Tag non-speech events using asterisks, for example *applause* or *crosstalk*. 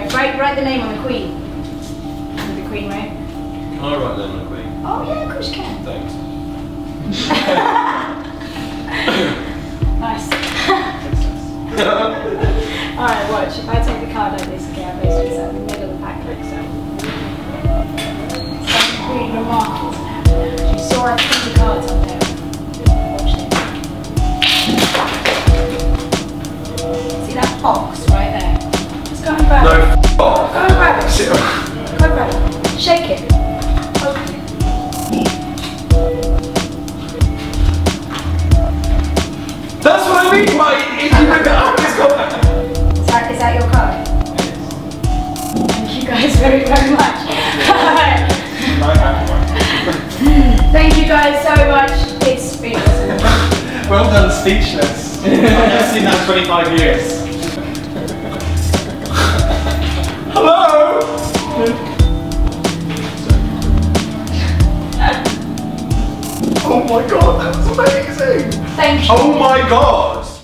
go. Write, write the name on the queen. On the queen, right? Can I write them on the queen? Oh yeah, of course you can. Thanks. *laughs* Nice. *laughs* Alright, watch. If I take the card like this, okay, I basically set in the middle of the pack like so. Something really remarkable. She saw I put the cards on there. See that box there? Go and grab No, it. f off. Go and grab it. Shit. Go grab it. Shake it. Open it. That's what I mean by if you rip it up, it's got. Is that, is that your card? Thank you guys very, very much. *laughs* Thank you guys so much. It's been awesome. Well done, speechless. I've never seen that in 25 years. Oh my god, that was amazing. Thank you. Oh my god.